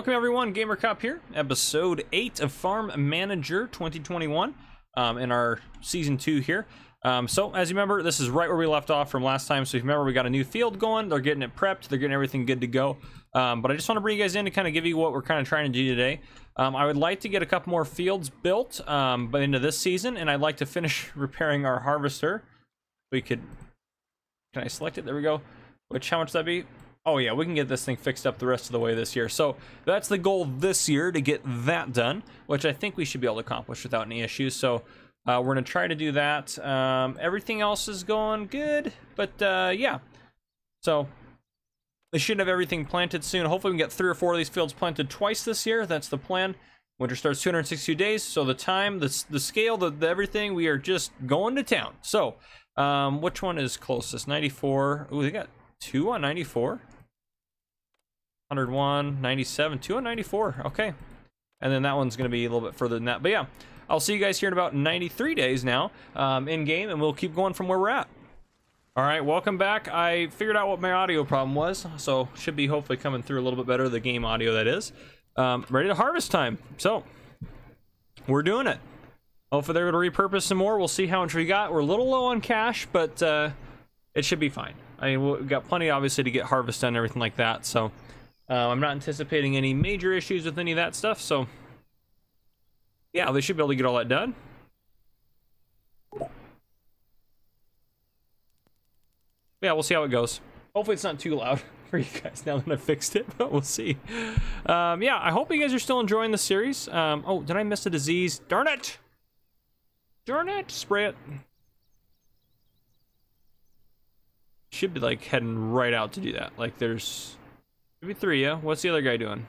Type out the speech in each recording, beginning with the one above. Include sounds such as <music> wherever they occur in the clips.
welcome everyone. Gamer Cop here, episode 8 of Farm Manager 2021 um, in our season 2 here. Um, so, as you remember, this is right where we left off from last time. So, if you remember, we got a new field going. They're getting it prepped. They're getting everything good to go. Um, but I just want to bring you guys in to kind of give you what we're kind of trying to do today. Um, I would like to get a couple more fields built um, by the this season, and I'd like to finish <laughs> repairing our harvester. We could... Can I select it? There we go. Which, how much that be? Oh yeah, we can get this thing fixed up the rest of the way this year. So that's the goal this year to get that done, which I think we should be able to accomplish without any issues. So uh, we're gonna try to do that. Um, everything else is going good, but uh, yeah. So they should have everything planted soon. Hopefully we can get three or four of these fields planted twice this year. That's the plan. Winter starts 262 days, so the time, the, the scale, the, the everything, we are just going to town. So, um, which one is closest? 94. Ooh, they got two on 94. 101, 97, 294. Okay. And then that one's going to be a little bit further than that. But yeah, I'll see you guys here in about 93 days now um, in game, and we'll keep going from where we're at. All right, welcome back. I figured out what my audio problem was, so should be hopefully coming through a little bit better, the game audio that is. Um, ready to harvest time. So, we're doing it. Hopefully they're going to repurpose some more. We'll see how much we got. We're a little low on cash, but uh, it should be fine. I mean, we've got plenty, obviously, to get harvest done and everything like that, so... Uh, I'm not anticipating any major issues with any of that stuff, so yeah, they should be able to get all that done. Yeah, we'll see how it goes. Hopefully it's not too loud <laughs> for you guys now that I fixed it, <laughs> but we'll see. Um, yeah, I hope you guys are still enjoying the series. Um, oh, did I miss a disease? Darn it! Darn it! Spray it. Should be like heading right out to do that. Like there's Maybe three, yeah? What's the other guy doing?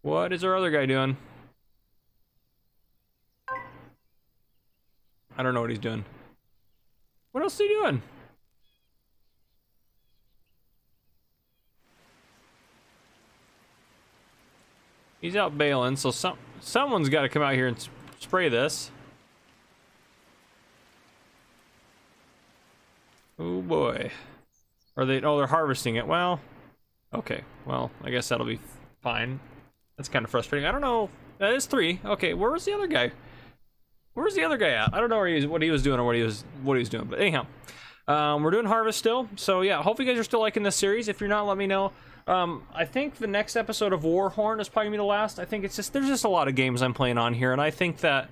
What is our other guy doing? I don't know what he's doing. What else is he doing? He's out baling, so some someone's got to come out here and spray this. Oh boy. Are they, oh, they're harvesting it. Well, okay. Well, I guess that'll be fine. That's kind of frustrating. I don't know. That is three. Okay, where was the other guy? Where's the other guy at? I don't know where he was, what he was doing or what he was what he was doing. But anyhow, um, we're doing harvest still. So yeah, hope you guys are still liking this series. If you're not, let me know. Um, I think the next episode of Warhorn is probably gonna be the last. I think it's just there's just a lot of games I'm playing on here, and I think that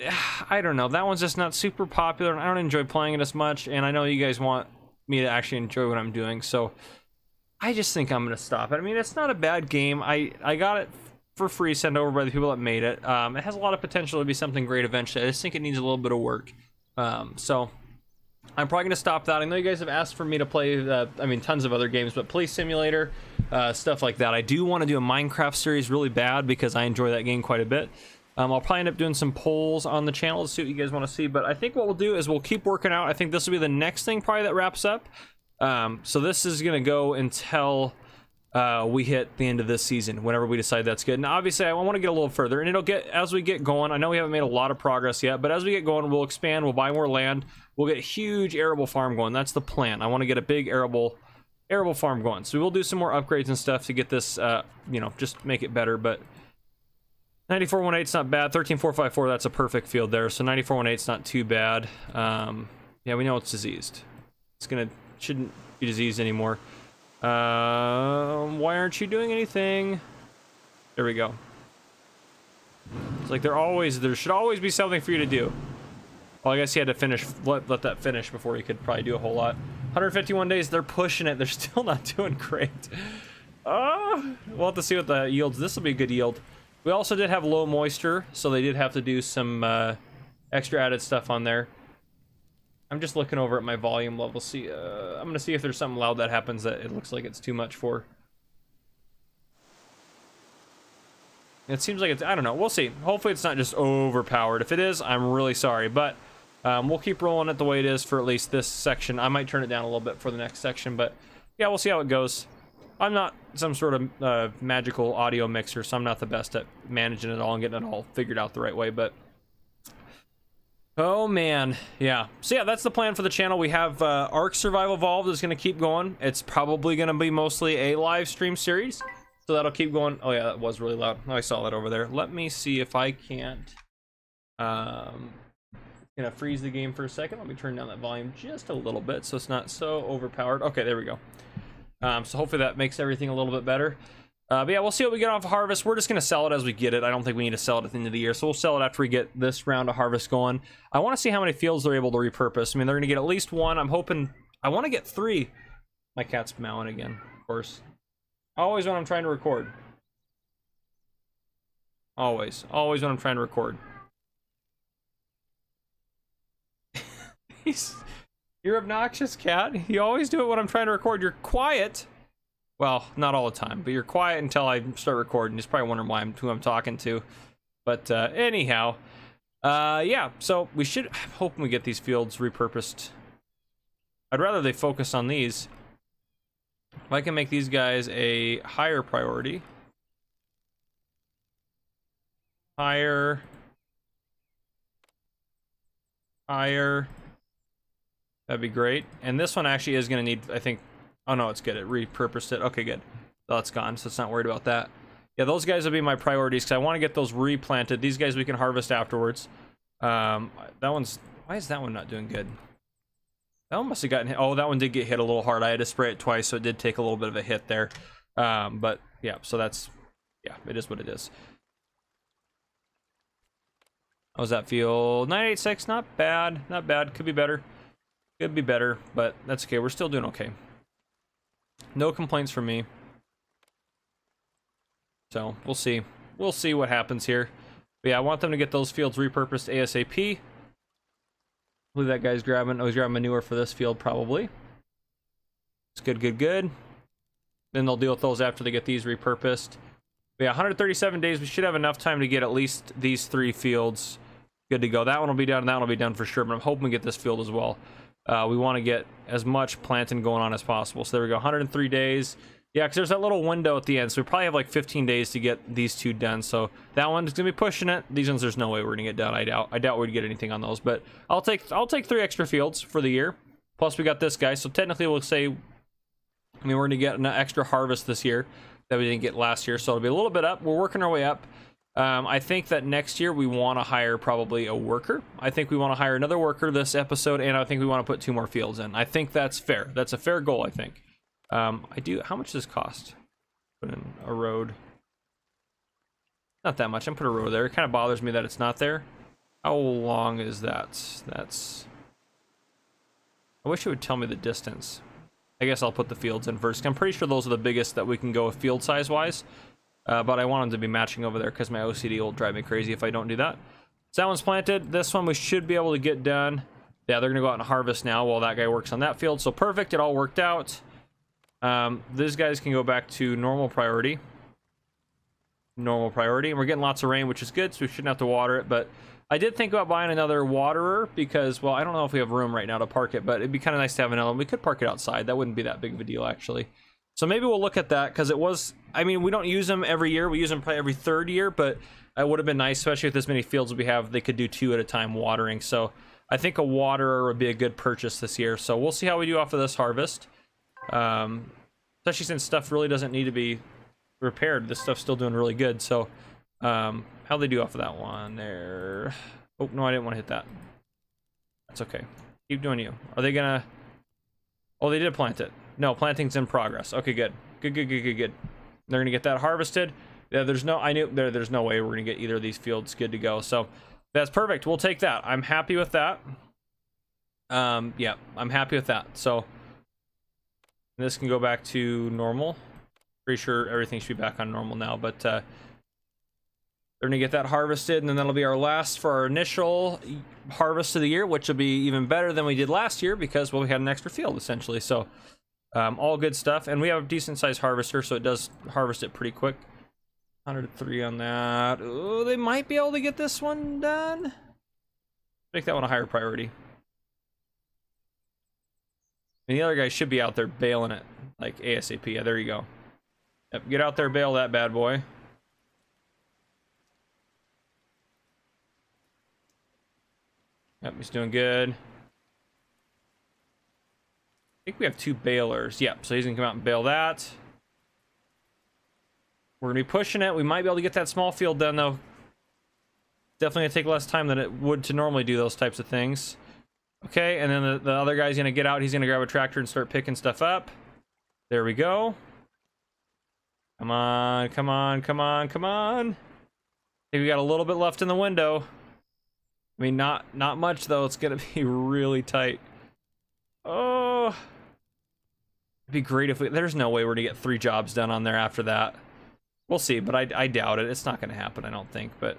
<sighs> I don't know. That one's just not super popular, and I don't enjoy playing it as much. And I know you guys want me to actually enjoy what I'm doing, so I just think I'm gonna stop it. I mean, it's not a bad game. I I got it for free, sent over by the people that made it. Um, it has a lot of potential to be something great eventually. I just think it needs a little bit of work. Um, so I'm probably gonna stop that. I know you guys have asked for me to play, uh, I mean, tons of other games, but Police Simulator, uh, stuff like that. I do want to do a Minecraft series really bad because I enjoy that game quite a bit. Um, I'll probably end up doing some polls on the channel to see what you guys want to see. But I think what we'll do is we'll keep working out. I think this will be the next thing probably that wraps up. Um, so this is going to go until uh, we hit the end of this season, whenever we decide that's good. Now, obviously, I want to get a little further. And it'll get, as we get going, I know we haven't made a lot of progress yet. But as we get going, we'll expand. We'll buy more land. We'll get a huge arable farm going. That's the plan. I want to get a big arable arable farm going. So we'll do some more upgrades and stuff to get this, uh, you know, just make it better. But 9418 is not bad. 13454, that's a perfect field there. So 9418 is not too bad. Um, yeah, we know it's diseased. It's gonna shouldn't be diseased anymore. Um, why aren't you doing anything? There we go. It's like there always there should always be something for you to do. Well, I guess he had to finish let let that finish before he could probably do a whole lot. 151 days, they're pushing it. They're <laughs> still not doing great. Uh, we'll have to see what the yields. This will be a good yield. We also did have low moisture, so they did have to do some uh, extra added stuff on there. I'm just looking over at my volume level. See, uh, I'm gonna see if there's something loud that happens that it looks like it's too much for. It seems like it's, I don't know, we'll see. Hopefully it's not just overpowered. If it is, I'm really sorry, but um, we'll keep rolling it the way it is for at least this section. I might turn it down a little bit for the next section, but yeah, we'll see how it goes. I'm not some sort of uh, magical audio mixer, so I'm not the best at managing it all and getting it all figured out the right way, but Oh man, yeah. So yeah, that's the plan for the channel. We have uh, Ark Survival Evolved is going to keep going. It's probably going to be mostly a live stream series, so that'll keep going. Oh yeah, that was really loud. I saw that over there. Let me see if I can't. Um, gonna freeze the game for a second. Let me turn down that volume just a little bit so it's not so overpowered. Okay, there we go. Um, so hopefully that makes everything a little bit better. Uh, but yeah, we'll see what we get off of harvest. We're just going to sell it as we get it. I don't think we need to sell it at the end of the year. So we'll sell it after we get this round of harvest going. I want to see how many fields they're able to repurpose. I mean, they're going to get at least one. I'm hoping... I want to get three. My cat's mowing again, of course. Always when I'm trying to record. Always. Always when I'm trying to record. <laughs> He's... You're obnoxious, cat. You always do it when I'm trying to record. You're quiet. Well, not all the time, but you're quiet until I start recording. He's probably wondering why I'm who I'm talking to. But uh, anyhow, uh, yeah. So we should. I'm hoping we get these fields repurposed. I'd rather they focus on these. If I can make these guys a higher priority. Higher. Higher. That'd be great. And this one actually is going to need, I think, Oh no, it's good. It repurposed it. Okay, good. Oh, it's gone, so it's not worried about that. Yeah, those guys will be my priorities because I want to get those replanted. These guys we can harvest afterwards. Um, that one's... Why is that one not doing good? That one must have gotten hit. Oh, that one did get hit a little hard. I had to spray it twice, so it did take a little bit of a hit there. Um, but yeah, so that's... Yeah, it is what it is. How that feel? 986, not bad. Not bad. Could be better. Could be better, but that's okay. We're still doing okay. No complaints from me. So, we'll see. We'll see what happens here. But yeah, I want them to get those fields repurposed ASAP. believe that guy's grabbing, oh, he's grabbing manure for this field probably. It's good, good, good. Then they'll deal with those after they get these repurposed. But yeah, 137 days. We should have enough time to get at least these three fields good to go. That one will be done, that one will be done for sure. But I'm hoping we get this field as well. Uh, we want to get as much planting going on as possible. So there we go, 103 days. Yeah, because there's that little window at the end, so we probably have like 15 days to get these two done. So that one's gonna be pushing it. These ones, there's no way we're gonna get done. I doubt. I doubt we'd get anything on those. But I'll take I'll take three extra fields for the year. Plus we got this guy, so technically we'll say, I mean, we're gonna get an extra harvest this year that we didn't get last year. So it'll be a little bit up. We're working our way up. Um, I think that next year we want to hire probably a worker. I think we want to hire another worker this episode, and I think we want to put two more fields in. I think that's fair. That's a fair goal, I think. Um, I do. How much does this cost? Put in a road. Not that much. I'm put a road there. It kind of bothers me that it's not there. How long is that? That's. I wish it would tell me the distance. I guess I'll put the fields in first. I'm pretty sure those are the biggest that we can go with field size wise. Uh, but I want them to be matching over there because my OCD will drive me crazy if I don't do that. So that one's planted. This one we should be able to get done. Yeah, they're going to go out and harvest now while that guy works on that field. So perfect. It all worked out. Um, these guys can go back to normal priority. Normal priority. And we're getting lots of rain, which is good, so we shouldn't have to water it. But I did think about buying another waterer because, well, I don't know if we have room right now to park it, but it'd be kind of nice to have another one. We could park it outside. That wouldn't be that big of a deal, actually. So maybe we'll look at that because it was. I mean, we don't use them every year. We use them probably every third year, but it would have been nice, especially with as many fields we have. They could do two at a time watering. So I think a waterer would be a good purchase this year. So we'll see how we do off of this harvest. Um, especially since stuff really doesn't need to be repaired. This stuff's still doing really good. So um, how they do off of that one there? Oh no, I didn't want to hit that. That's okay. Keep doing you. Are they gonna? Oh, they did plant it. No, planting's in progress. Okay, good. Good, good, good, good, good. They're gonna get that harvested. Yeah, there's no, I knew there, there's no way we're gonna get either of these fields good to go. So that's perfect. We'll take that. I'm happy with that. Um, yeah, I'm happy with that. So this can go back to normal. Pretty sure everything should be back on normal now, but uh, they're gonna get that harvested, and then that'll be our last for our initial harvest of the year, which will be even better than we did last year because well, we had an extra field essentially. So um, all good stuff. And we have a decent sized harvester, so it does harvest it pretty quick. 103 on that. Oh, they might be able to get this one done. Make that one a higher priority. And the other guy should be out there baling it, like ASAP. Yeah, there you go. Yep, get out there, bale that bad boy. Yep, he's doing good. Think we have two balers. Yep, so he's gonna come out and bale that. We're gonna be pushing it. We might be able to get that small field done though. Definitely gonna take less time than it would to normally do those types of things. Okay, and then the, the other guy's gonna get out. He's gonna grab a tractor and start picking stuff up. There we go. Come on, come on, come on, come on. Hey, we got a little bit left in the window. I mean, not not much though. It's gonna <laughs> be really tight. Oh, it'd be great if we. There's no way we're gonna get three jobs done on there after that. We'll see, but I I doubt it. It's not gonna happen. I don't think, but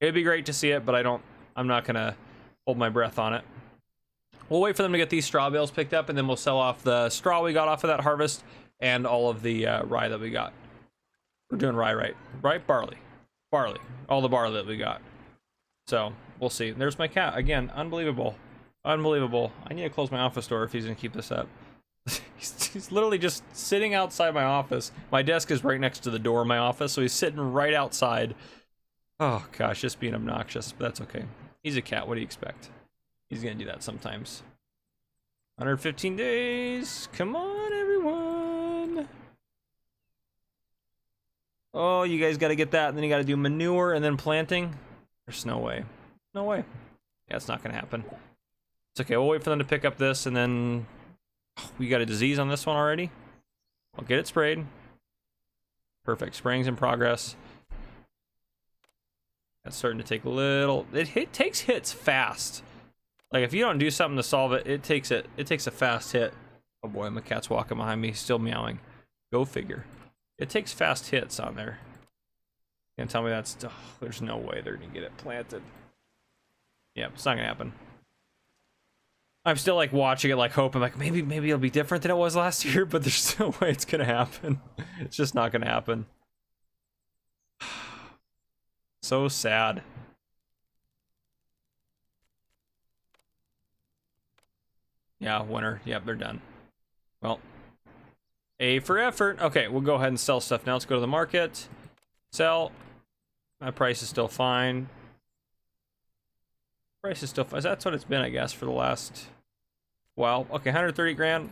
it'd be great to see it. But I don't. I'm not gonna hold my breath on it. We'll wait for them to get these straw bales picked up, and then we'll sell off the straw we got off of that harvest and all of the uh, rye that we got. We're doing rye right, right? Barley, barley, all the barley that we got. So we'll see. There's my cat again. Unbelievable, unbelievable. I need to close my office door if he's gonna keep this up. <laughs> he's, he's literally just sitting outside my office. My desk is right next to the door of my office, so he's sitting right outside. Oh gosh, just being obnoxious, but that's okay. He's a cat. What do you expect? He's gonna do that sometimes. 115 days. Come on, everyone. Oh, you guys got to get that, and then you got to do manure and then planting. There's no way. No way. Yeah, it's not gonna happen. It's okay. We'll wait for them to pick up this, and then we got a disease on this one already. I'll get it sprayed. Perfect. Spraying's in progress. That's starting to take a little. It, takes hits fast. Like if you don't do something to solve it, it takes it. It takes a fast hit. Oh boy, my cat's walking behind me, still meowing. Go figure. It takes fast hits on there. Can't tell me that's. Oh, there's no way they're gonna get it planted. Yeah, it's not gonna happen. I'm still like watching it, like hoping, like maybe maybe it'll be different than it was last <laughs> year, but there's <laughs> no way it's gonna happen. It's just not gonna happen. <sighs> So sad. Yeah, winner. Yep, they're done. Well, A for effort. Okay, we'll go ahead and sell stuff now. Let's go to the market. Sell. My price is still fine. Price is still fine. That's what it's been, I guess, for the last while. Okay, 130 grand.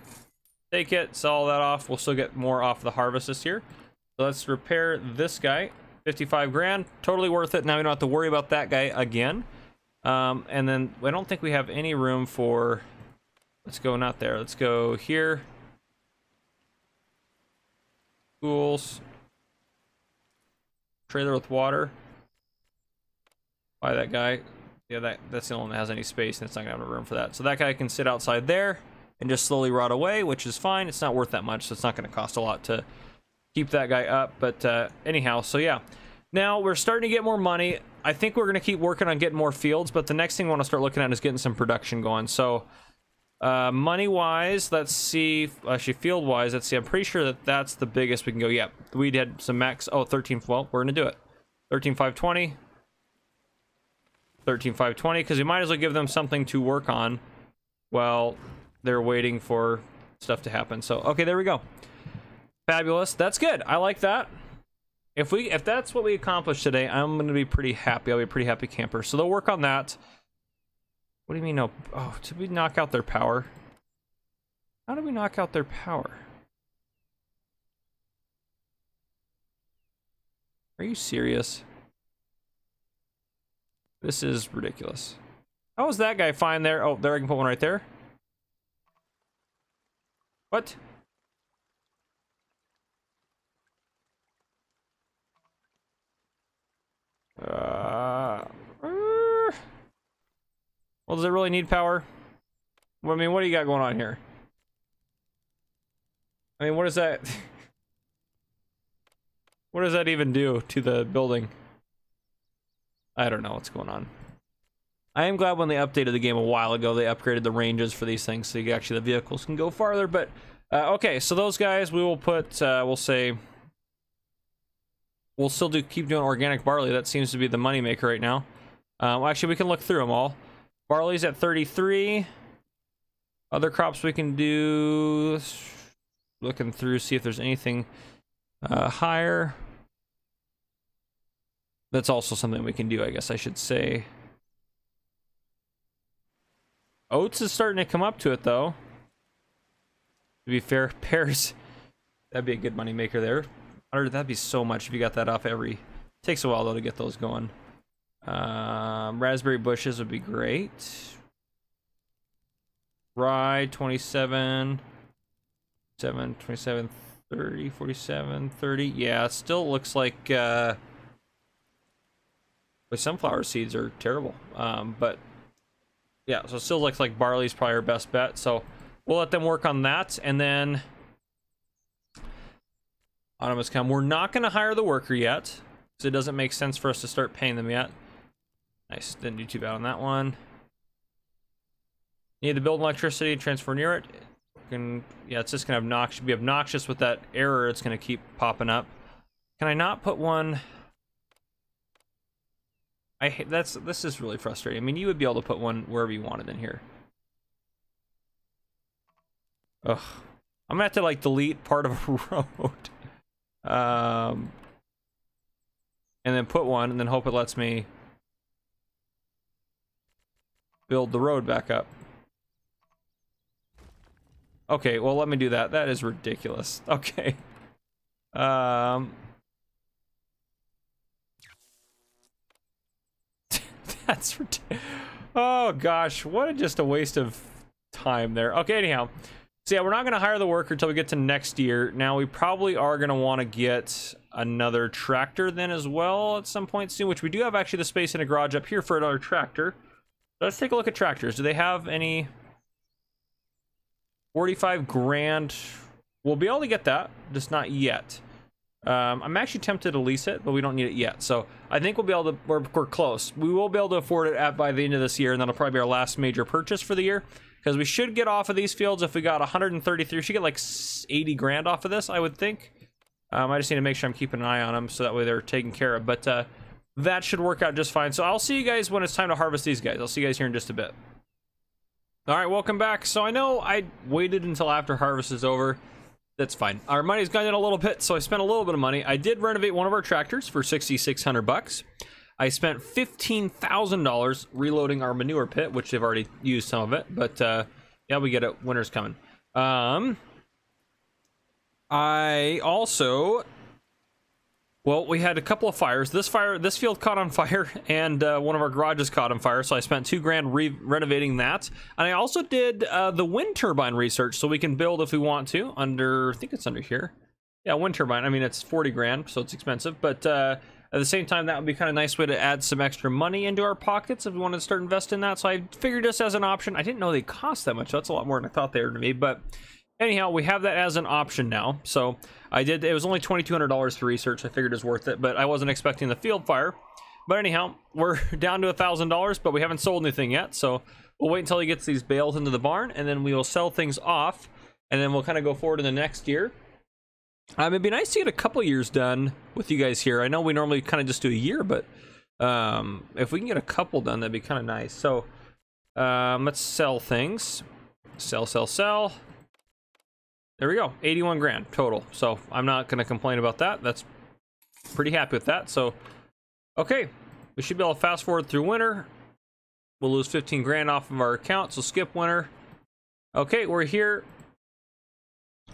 Take it, sell that off. We'll still get more off the harvest this year. So let's repair this guy. 55 grand, totally worth it. Now we don't have to worry about that guy again. Um, and then I don't think we have any room for, let's go not there. Let's go here. Schools. Trailer with water. Buy that guy. Yeah, that, that's the only one that has any space and it's not gonna have room for that. So that guy can sit outside there and just slowly rot away, which is fine. It's not worth that much, so it's not gonna cost a lot to keep that guy up. But uh, anyhow, so yeah. Now we're starting to get more money. I think we're going to keep working on getting more fields, but the next thing we want to start looking at is getting some production going. So uh, money-wise, let's see. Actually, field-wise, let's see. I'm pretty sure that that's the biggest we can go. Yep, yeah, we did some max. Oh, 13. Well, we're to do it. 13,520. 13,520, because we might as well give them something to work on while they're waiting for stuff to happen. So, okay, there we go. Fabulous. That's good. I like that. If we if that's what we accomplished today, I'm going to be pretty happy. I'll be a pretty happy camper. So they'll work on that. What do you mean no? Oh, did we knock out their power? How did we knock out their power? Are you serious? This is ridiculous. How is that guy fine there? Oh, there I can put one right there. What? Uh, well, does it really need power? I mean, what do you got going on here? I mean, what is that... <laughs> what does that even do to the building? I don't know what's going on. I am glad when they updated the game a while ago, they upgraded the ranges for these things so you actually the vehicles can go farther. But, uh, okay, so those guys, we will put, uh, we'll say we'll still do keep doing organic barley. That seems to be the moneymaker right now. Um, actually, we can look through them all. Barley's at 33. Other crops we can do. Looking through, see if there's anything uh, higher. That's also something we can do, I guess I should say. Oats is starting to come up to it though. To be fair, <laughs> pears, that'd be a good money maker there. That'd be so much if you got that off every. Takes a while though to get those going. Um, raspberry bushes would be great. Rye 27, 7, 27, 30, 47, 30. Yeah, still looks like uh, with sunflower seeds are terrible. Um, but yeah, so it still looks like barley's probably our best bet. So we'll let them work on that, and then Autonomous come. We're not going to hire the worker yet, because it doesn't make sense for us to start paying them yet. Nice, didn't do too bad on that one. Need to build electricity, transfer near it. Can, yeah, it's just gonna obnoxious, be obnoxious with that error. It's gonna keep popping up. Can I not put one? I hate that's this is really frustrating. I mean, you would be able to put one wherever you wanted in here. Ugh, I'm gonna have to like delete part of <laughs> a road. Um, and then put one, and then hope it lets me build the road back up. Okay, well, let me do that. That is ridiculous. <laughs> Okay. Um... <laughs> That's. Oh, gosh. What a, just a waste of time there. Okay, anyhow. So yeah, we're not going to hire the worker until we get to next year. Now, we probably are going to want to get another tractor then as well at some point soon, which we do have actually the space in a garage up here for another tractor. Let's take a look at tractors. Do they have any 45 grand? We'll be able to get that, just not yet. Um, I'm actually tempted to lease it, but we don't need it yet. So I think we'll be able to, we're, we're close. We will be able to afford it at by the end of this year, and that'll probably be our last major purchase for the year. Because we should get off of these fields if we got 133. We should get like 80 grand off of this, I would think. Um, I just need to make sure I'm keeping an eye on them so that way they're taken care of. But uh, that should work out just fine. So I'll see you guys when it's time to harvest these guys. I'll see you guys here in just a bit. All right, welcome back. So I know I waited until after harvest is over. That's fine. Our money's gone in a little bit, so I spent a little bit of money. I did renovate one of our tractors for 6,600 bucks. I spent $15,000 reloading our manure pit, which they've already used some of it, but uh, yeah, we get it. Winter's coming. Um, I also, well, we had a couple of fires. This fire, this field caught on fire, <laughs> and uh, one of our garages caught on fire. So I spent two grand re renovating that, and I also did uh, the wind turbine research, so we can build if we want to. Under, I think it's under here. Yeah, wind turbine. I mean, it's 40 grand, so it's expensive, but uh, at the same time, that would be kind of nice way to add some extra money into our pockets if we wanted to start investing that. So I figured this as an option. I didn't know they cost that much. That's a lot more than I thought they were to me. But anyhow, we have that as an option now. So I did. It was only twenty two hundred dollars to research. I figured it was worth it, but I wasn't expecting the field fire. But anyhow, we're <laughs> down to a thousand dollars, but we haven't sold anything yet. So we'll wait until he gets these bales into the barn, and then we will sell things off, and then we'll kind of go forward in the next year. Um, it'd be nice to get a couple years done with you guys here. I know we normally kind of just do a year, but um, if we can get a couple done, that'd be kind of nice. So um, let's sell things. Sell, sell, sell. There we go. 81 grand total. So I'm not going to complain about that. That's pretty happy with that. So, okay. We should be able to fast forward through winter. We'll lose 15 grand off of our account. So skip winter. Okay, we're here.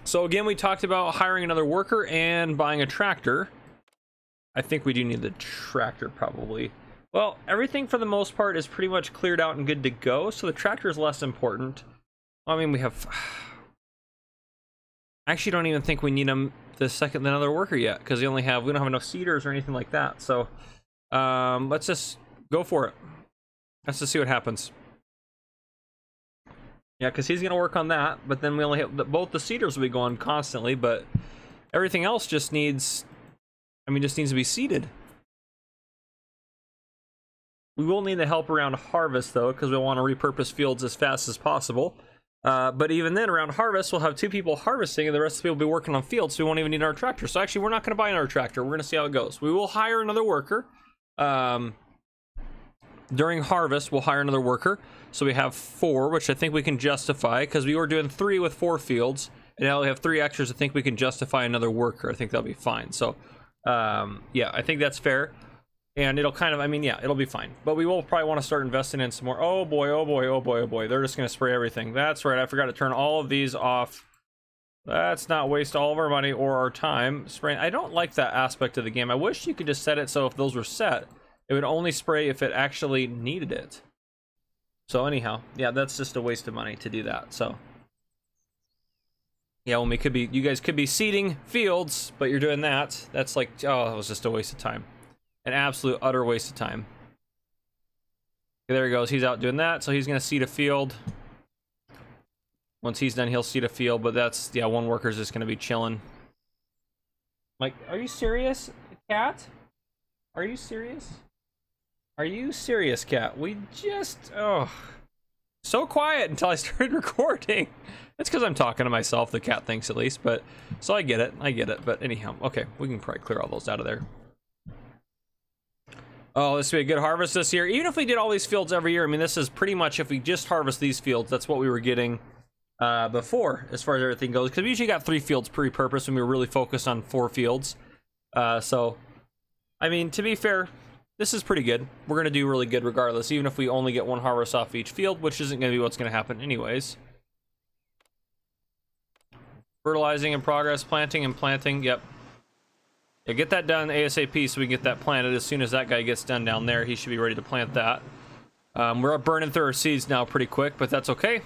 So again, we talked about hiring another worker and buying a tractor. I think we do need the tractor probably. Well, everything for the most part is pretty much cleared out and good to go, so the tractor is less important. I mean, we have... <sighs> I actually don't even think we need them the second another worker yet, because we only have, we don't have enough seeders or anything like that, so... Um, let's just go for it. Let's just see what happens. Yeah, because he's to work on that, but then we only have, both the seeders will be going constantly, but everything else just needs, I mean, just needs to be seeded. We will need the help around harvest, though, because we want to repurpose fields as fast as possible. Uh, but even then, around harvest, we'll have two people harvesting, and the rest of the people will be working on fields, so we won't even need our tractor. So actually, we're not going to buy another tractor. We're going to see how it goes. We will hire another worker. Um, during harvest, we'll hire another worker. So we have four, which I think we can justify because we were doing three with four fields. And now we have three extras. I think we can justify another worker. I think that'll be fine. So, um, yeah, I think that's fair. And it'll kind of i mean yeah it'll be fine. But we will probably want to start investing in some more oh boy oh boy oh boy oh boy they're just going to spray everything. That's right i forgot to turn all of these off. Let's not waste all of our money or our time spraying i don't like that aspect of the game. I wish you could just set it so if those were set it would only spray if it actually needed it. So anyhow yeah that's just a waste of money to do that so. Yeah when we could be you guys could be seeding fields but you're doing that. That's like oh that was just a waste of time an absolute utter waste of time. Okay, there he goes. He's out doing that, so he's going to seed a field. Once he's done, he'll seed a field, but that's, yeah, one worker's just going to be chilling. Like, are you serious, cat? Are you serious? Are you serious, cat? We just, oh, so quiet until I <laughs> started recording. That's because I'm talking to myself, the cat thinks at least, but, so I get it, I get it, but anyhow, okay, we can probably clear all those out of there. Oh, this would be a good harvest this year. Even if we did all these fields every year, I mean, this is pretty much if we just harvest these fields, that's what we were getting uh, before as far as everything goes. Because we usually got three fields pre-purpose when we were really focused on four fields. Uh, so, I mean, to be fair, this is pretty good. We're going to do really good regardless, even if we only get one harvest off each field, which isn't going to be what's going to happen anyways. Fertilizing in progress, planting and planting. Yep, yeah, get that done ASAP so we can get that planted. As soon as that guy gets done down there, he should be ready to plant that. Um, we're burning through our seeds now pretty quick, but that's okay.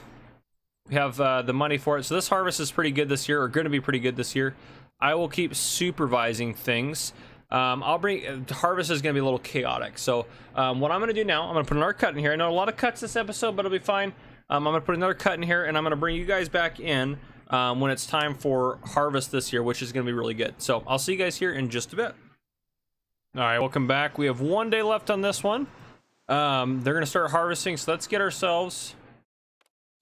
We have uh, the money for it. So this harvest is pretty good this year, or going to be pretty good this year. I will keep supervising things. Um, I'll bring uh, harvest is going to be a little chaotic. So um, what I'm going to do now, I'm going to put another cut in here. I know a lot of cuts this episode, but it'll be fine. Um, I'm going to put another cut in here, and I'm going to bring you guys back in um, when it's time for harvest this year, which is going to be really good. So I'll see you guys here in just a bit. All right, welcome back. We have one day left on this one. Um, they're going to start harvesting, so let's get ourselves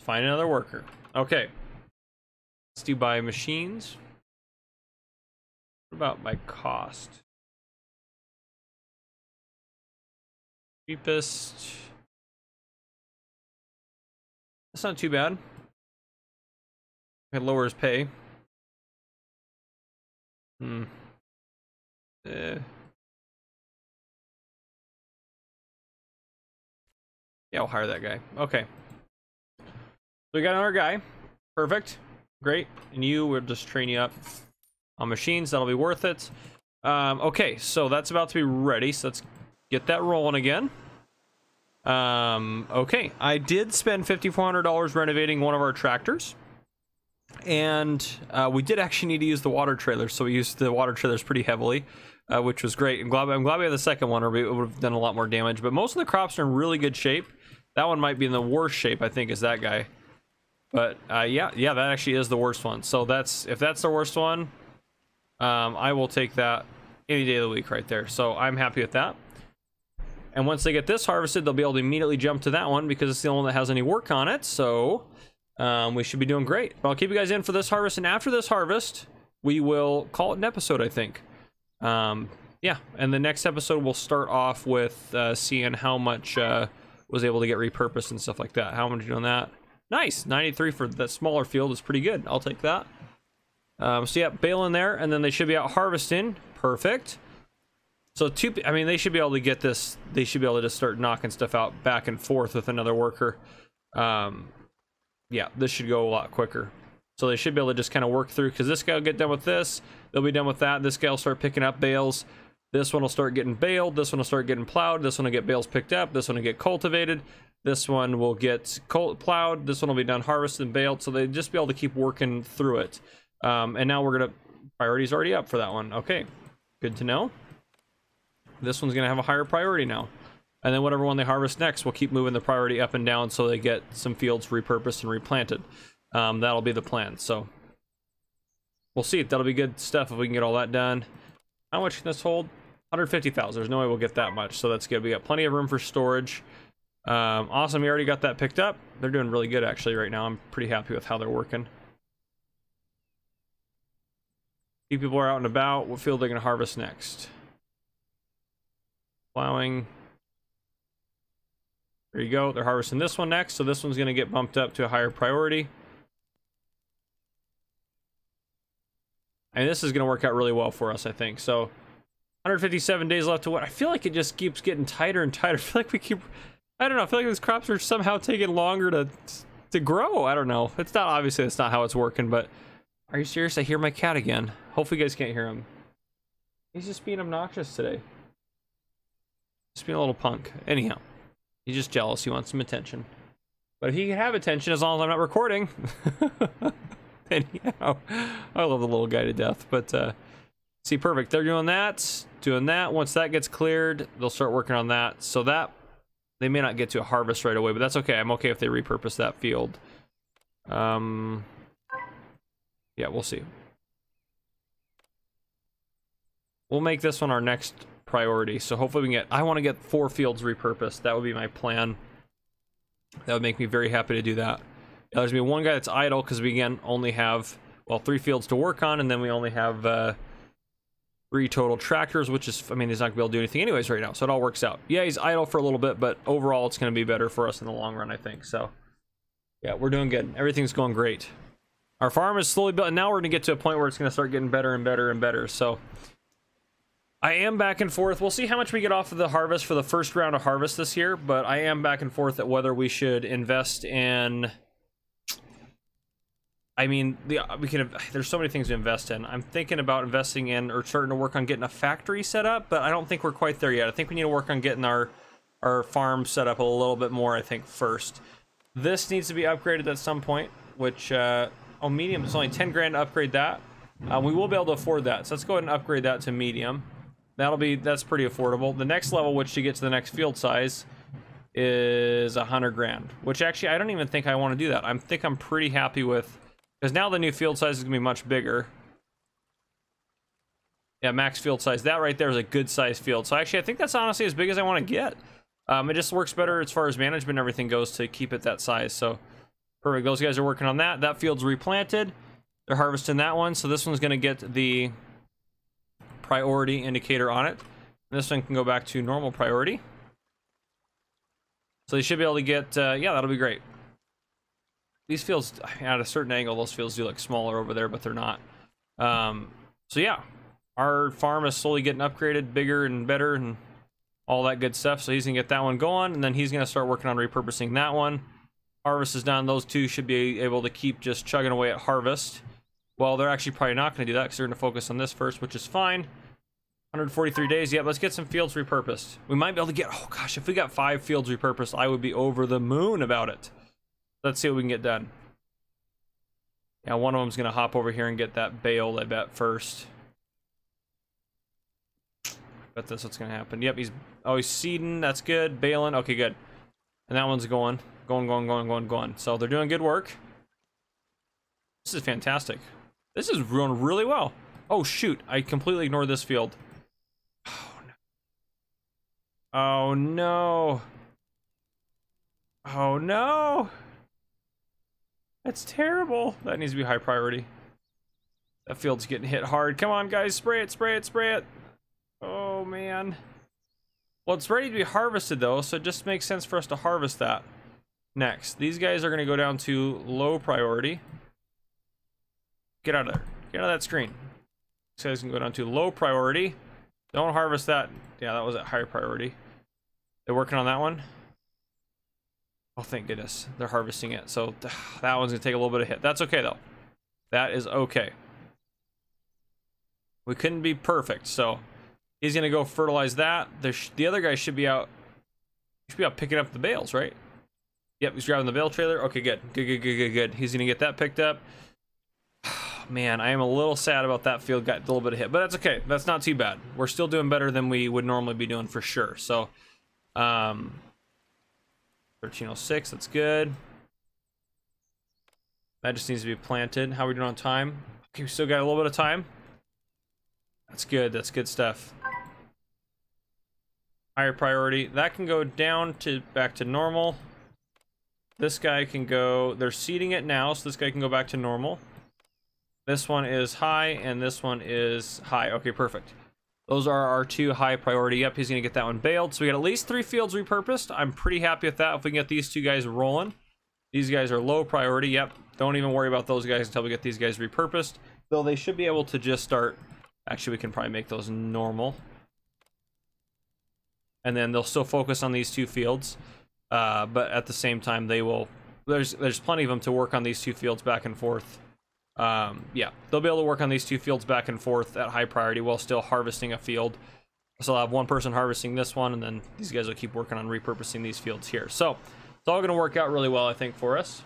find another worker. Okay, let's do buy machines. What about my cost? Cheapest. That's not too bad. It lowers pay. Hmm. Eh. Yeah, I'll hire that guy. Okay. So we got another guy. Perfect. Great. And you, we'll just train you up on machines. That'll be worth it. Um, okay, so that's about to be ready. So let's get that rolling again. Um, okay, I did spend $5,400 renovating one of our tractors and uh, we did actually need to use the water trailer, so we used the water trailers pretty heavily, uh, which was great. I'm glad, I'm glad we had the second one, or we would have done a lot more damage. But most of the crops are in really good shape. That one might be in the worst shape, I think, is that guy. But uh, yeah, yeah, that actually is the worst one. So that's if that's the worst one, um, I will take that any day of the week right there. So I'm happy with that. And once they get this harvested, they'll be able to immediately jump to that one because it's the only one that has any work on it. So um, we should be doing great. I'll keep you guys in for this harvest, and after this harvest, we will call it an episode, I think. Um, yeah, and the next episode we'll start off with uh, seeing how much uh, was able to get repurposed and stuff like that. How much you on that? Nice, 93 for that smaller field is pretty good. I'll take that. Um, so yeah, bale in there, and then they should be out harvesting. Perfect. So two, I mean, they should be able to get this. They should be able to just start knocking stuff out back and forth with another worker. Um, yeah, this should go a lot quicker. So they should be able to just kind of work through because this guy will get done with this. They'll be done with that. This guy will start picking up bales. This one will start getting baled. This one will start getting plowed. This one will get bales picked up. This one will get cultivated. This one will get plowed. This one will be done harvested and baled. So they just be able to keep working through it. Um, and now we're going to, priority's already up for that one. Okay, good to know. This one's going to have a higher priority now. And then whatever one they harvest next, we'll keep moving the priority up and down so they get some fields repurposed and replanted. Um, that'll be the plan. So we'll see. That'll be good stuff if we can get all that done. How much can this hold? 150,000. There's no way we'll get that much, so that's good. We got plenty of room for storage. Um, awesome. We already got that picked up. They're doing really good actually right now. I'm pretty happy with how they're working. Few people are out and about. What field are they going to harvest next? Plowing. There you go. They're harvesting this one next, so this one's going to get bumped up to a higher priority. And this is going to work out really well for us, I think. So 157 days left to what? I feel like it just keeps getting tighter and tighter. <laughs> I feel like we keep. I don't know. I feel like these crops are somehow taking longer to to grow. I don't know. It's not obviously that's not how it's working, but are you serious? I hear my cat again. Hopefully you guys can't hear him. He's just being obnoxious today. Just being a little punk. Anyhow, he's just jealous. He wants some attention. But if he can have attention as long as I'm not recording. <laughs> Anyhow, I love the little guy to death. But uh, see, perfect. They're doing that, doing that. Once that gets cleared, they'll start working on that. So that they may not get to a harvest right away, but that's okay. I'm okay if they repurpose that field. Um, yeah, we'll see. We'll make this one our next priority. So hopefully we can get, I want to get four fields repurposed. That would be my plan. That would make me very happy to do that. Now, there's gonna be one guy that's idle because we again only have, well, three fields to work on, and then we only have uh, three total tractors, which is, I mean, he's not gonna be able to do anything anyways right now, so it all works out. Yeah, he's idle for a little bit, but overall it's gonna be better for us in the long run, I think. So, yeah, we're doing good. Everything's going great. Our farm is slowly built, and now we're gonna get to a point where it's gonna start getting better and better and better. So, I am back and forth. We'll see how much we get off of the harvest for the first round of harvest this year, but I am back and forth at whether we should invest in. I mean, the we can. There's so many things to invest in. I'm thinking about investing in or starting to work on getting a factory set up, but I don't think we're quite there yet. I think we need to work on getting our our farm set up a little bit more. I think first. This needs to be upgraded at some point. Which uh, oh, medium is only 10 grand to upgrade that. Uh, we will be able to afford that, so let's go ahead and upgrade that to medium. That'll be that's pretty affordable. The next level, which to get to the next field size, is a hundred grand. Which actually, I don't even think I want to do that. I think I'm pretty happy with because now the new field size is gonna be much bigger. Yeah, max field size. That right there is a good size field. So actually, I think that's honestly as big as I want to get. Um, it just works better as far as management and everything goes to keep it that size. So perfect. Those guys are working on that. That field's replanted. They're harvesting that one. So this one's gonna get the priority indicator on it. And this one can go back to normal priority. So they should be able to get, uh, yeah, that'll be great. These fields, at a certain angle, those fields do look smaller over there, but they're not. Um, so yeah, our farm is slowly getting upgraded, bigger and better, and all that good stuff. So he's gonna get that one going, and then he's gonna start working on repurposing that one. Harvest is done. Those two should be able to keep just chugging away at harvest. Well, they're actually probably not going to do that because they're going to focus on this first, which is fine. 143 days. Yep, let's get some fields repurposed. We might be able to get, oh gosh, if we got five fields repurposed, I would be over the moon about it. Let's see what we can get done. Yeah, one of them's going to hop over here and get that bale, I bet, first. Bet that's what's going to happen. Yep, he's, oh, he's seeding. That's good. Baling. Okay, good. And that one's going, going, going, going, going, going. So they're doing good work. This is fantastic. This is going really well. Oh, shoot. I completely ignored this field. Oh no. Oh no. Oh, no. That's terrible. That needs to be high priority. That field's getting hit hard. Come on, guys. Spray it, spray it, spray it. Oh, man. Well, it's ready to be harvested, though, so it just makes sense for us to harvest that. Next, these guys are going to go down to low priority. Get out of there. Get out of that screen. These guys can go down to low priority. Don't harvest that. Yeah, that was at higher priority. They're working on that one. Oh, thank goodness. They're harvesting it. So <sighs> that one's going to take a little bit of hit. That's okay, though. That is okay. We couldn't be perfect, so he's going to go fertilize that. The, the other guy should be out should be out picking up the bales, right? Yep, he's driving the bale trailer. Okay, good. Good, good, good, good, good. He's going to get that picked up man, I am a little sad about that field got a little bit of hit, but that's okay. That's not too bad. We're still doing better than we would normally be doing for sure. So, um, 1306, that's good. That just needs to be planted. How are we doing on time? Okay, we still got a little bit of time. That's good. That's good stuff. Higher priority. That can go down to back to normal. This guy can go, they're seeding it now, so this guy can go back to normal. This one is high, and this one is high. Okay, perfect. Those are our two high priority. Yep, he's going to get that one baled. So we got at least three fields repurposed. I'm pretty happy with that if we can get these two guys rolling. These guys are low priority. Yep, don't even worry about those guys until we get these guys repurposed. Though they should be able to just start... Actually, we can probably make those normal. and then they'll still focus on these two fields. Uh, but at the same time, they will. There's there's plenty of them to work on these two fields back and forth. Um, yeah, they'll be able to work on these two fields back and forth at high priority while still harvesting a field. So I'll have one person harvesting this one, and then these guys will keep working on repurposing these fields here. So it's all going to work out really well, I think, for us.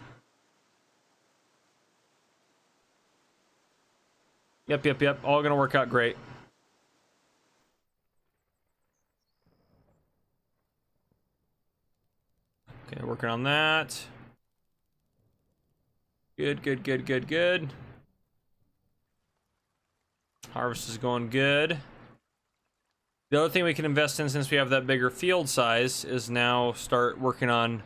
Yep, yep, yep. All going to work out great. Okay, working on that. Good, good, good, good, good. Harvest is going good. The other thing we can invest in since we have that bigger field size is now start working on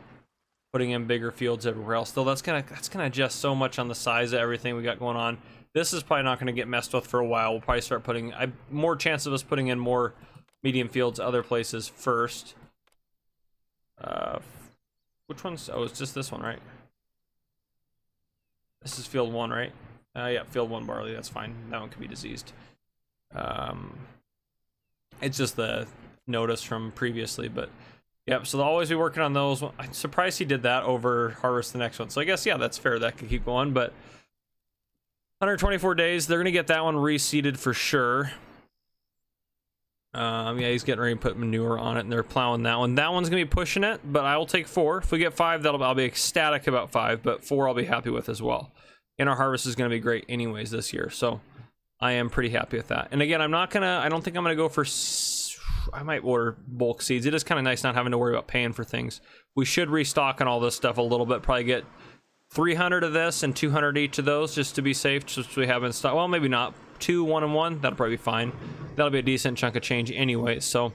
putting in bigger fields everywhere else. Though that's gonna that's gonna adjust so much on the size of everything we got going on. This is probably not gonna get messed with for a while. We'll probably start putting I, more chance of us putting in more medium fields other places first. Uh, which one's? Oh, it's just this one, right? This is field one, right? Uh, yeah, field one barley. That's fine. That one could be diseased. Um, it's just the notice from previously, but yep. So they'll always be working on those. I'm surprised he did that over harvest the next one. So I guess yeah, that's fair. That could keep going, but 124 days. They're gonna get that one reseeded for sure. Um, yeah, he's getting ready to put manure on it, and they're plowing that one. That one's gonna be pushing it, but I will take four. If we get five, that'll I'll be ecstatic about five, but four I'll be happy with as well. And our harvest is gonna be great anyways this year, so I am pretty happy with that. And again, I'm not gonna. I don't think I'm gonna go for. I might order bulk seeds. It is kind of nice not having to worry about paying for things. We should restock on all this stuff a little bit. Probably get 300 of this and 200 each of those just to be safe, just so we have in stock. Well, maybe not. Two, one, and one. That'll probably be fine. That'll be a decent chunk of change anyway, so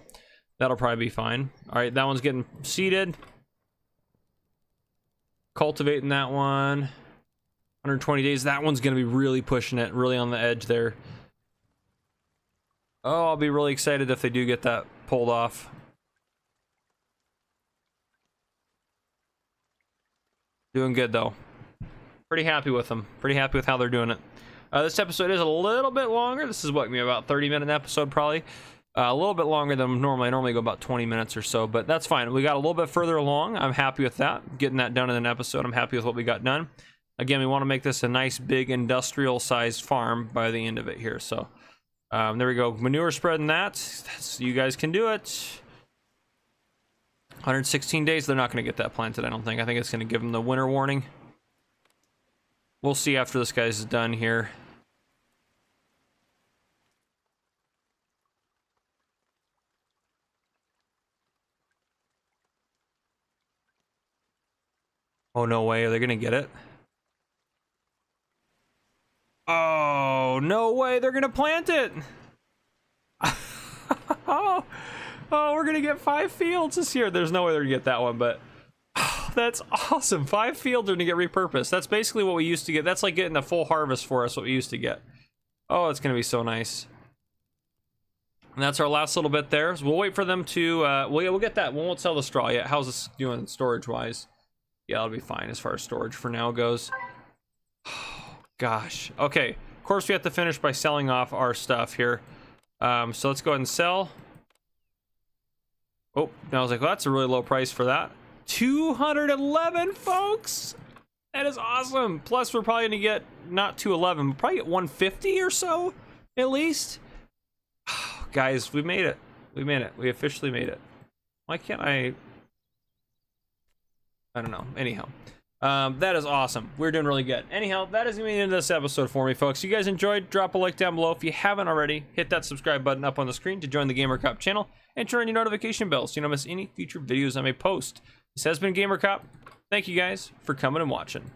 that'll probably be fine. All right, that one's getting seeded. Cultivating that one. 120 days. That one's going to be really pushing it, really on the edge there. Oh, I'll be really excited if they do get that pulled off. Doing good, though. Pretty happy with them. Pretty happy with how they're doing it. Uh, this episode is a little bit longer. This is what, me about 30 minute episode, probably. Uh, a little bit longer than normally. I normally go about 20 minutes or so, but that's fine. We got a little bit further along. I'm happy with that. Getting that done in an episode. I'm happy with what we got done. Again, we want to make this a nice, big, industrial sized farm by the end of it here. So um, there we go. Manure spreading that. That's, you guys can do it. 116 days. They're not going to get that planted, I don't think. I think it's going to give them the winter warning. We'll see after this guy's done here. Oh, no way. Are they going to get it? Oh, no way. They're going to plant it. oh, <laughs> oh, we're going to get five fields this year. There's no way they're going to get that one, but oh, <sighs> that's awesome. Five fields are going to get repurposed. That's basically what we used to get. That's like getting a full harvest for us, what we used to get. Oh, it's going to be so nice. And that's our last little bit there. So we'll wait for them to, uh, well, yeah, we'll get that. We won't sell the straw yet. How's this doing storage-wise? Yeah, it'll be fine as far as storage for now goes. <sighs> Gosh. Okay. Of course, we have to finish by selling off our stuff here. Um, so let's go ahead and sell. Oh, I was like, well, that's a really low price for that. 211, folks! That is awesome. Plus, we're probably going to get not 211, but probably get 150 or so, at least. <sighs> Guys, we made it. We made it. We officially made it. Why can't I... I don't know. Anyhow. Um, that is awesome. We're doing really good. Anyhow, that is going to be the end of this episode for me, folks. If you guys enjoyed? Drop a like down below. If you haven't already, hit that subscribe button up on the screen to join the Gamer Cop channel and turn on your notification bell so you don't miss any future videos I may post. This has been Gamer Cop. Thank you guys for coming and watching.